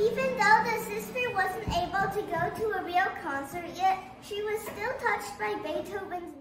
Even though the sister wasn't able to go to a real concert yet, she was still touched by Beethoven's music.